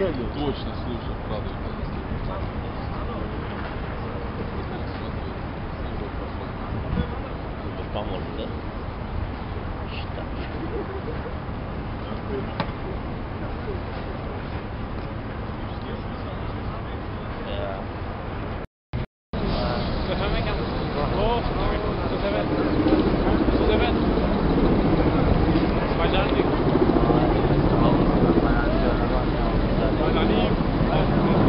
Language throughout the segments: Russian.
Точно, слушай, правда. поможет, да? Считать. Да. التعليم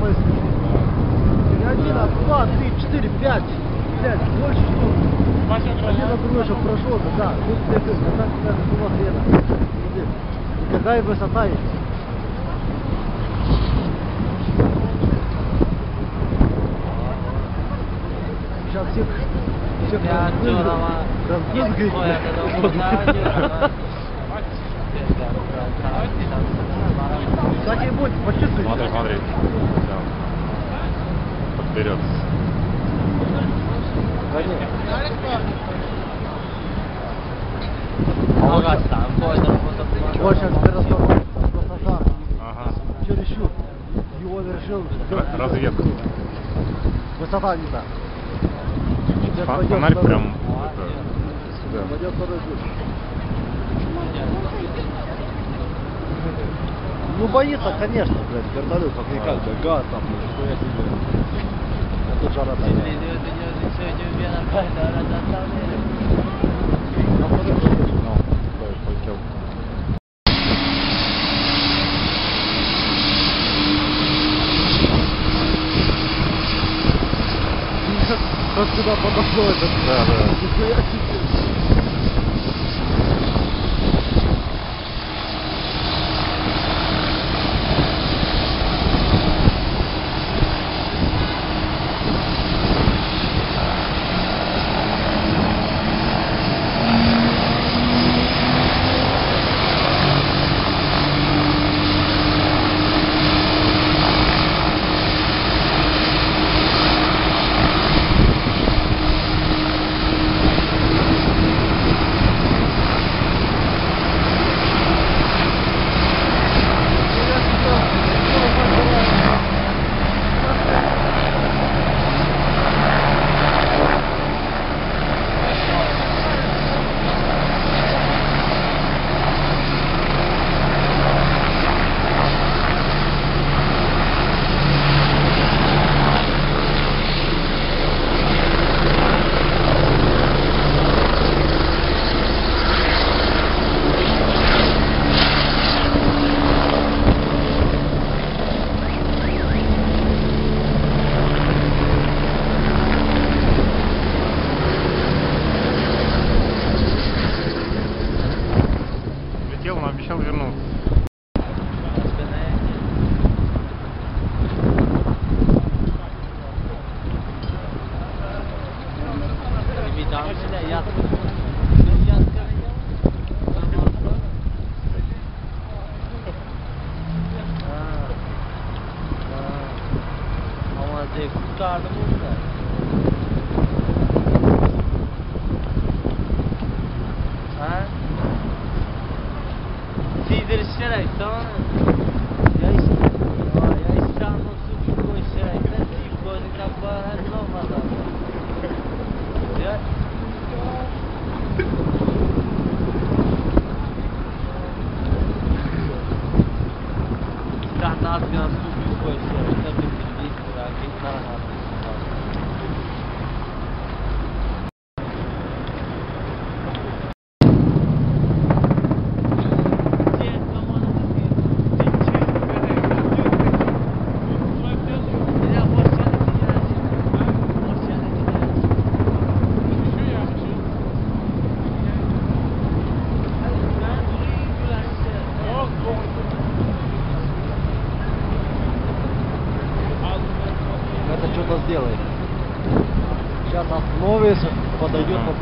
самое смешное. Не один, а два, три, четыре, пять. Блядь, больше штук. Один другой, чтобы прошел, да. Тут это, это, это, было хрена. И какая высота есть. Сейчас всех, всех Я да, Кстати, будет, почувствуйте. Смотри, смотри. Всё. Подберется. Температура. Красота. Ага. Чересчур. Его решил. Р- Разведка. Высота не та. Фонарь прям это, сюда. Пойдет путь. Ну боится, конечно, блядь, вертолет, как никак, да, гад там, блядь, что я себе. А тут жара такая. Как сюда подошло это? Да, да.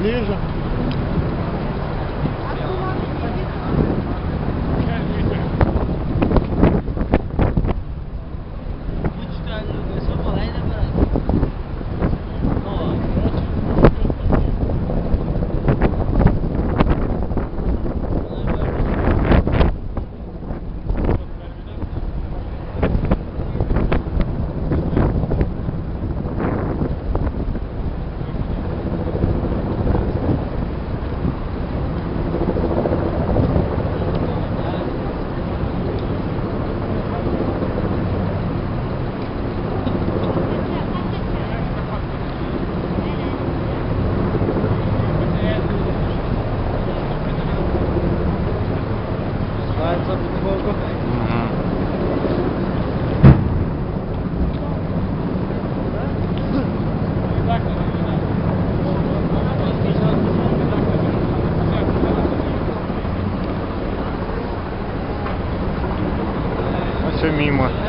Подойдет А